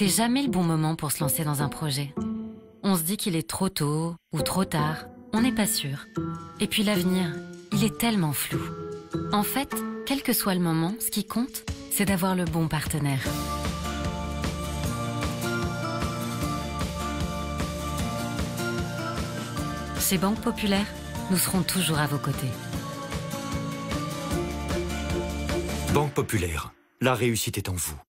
C'est jamais le bon moment pour se lancer dans un projet. On se dit qu'il est trop tôt ou trop tard, on n'est pas sûr. Et puis l'avenir, il est tellement flou. En fait, quel que soit le moment, ce qui compte, c'est d'avoir le bon partenaire. Chez Banque Populaire, nous serons toujours à vos côtés. Banque Populaire, la réussite est en vous.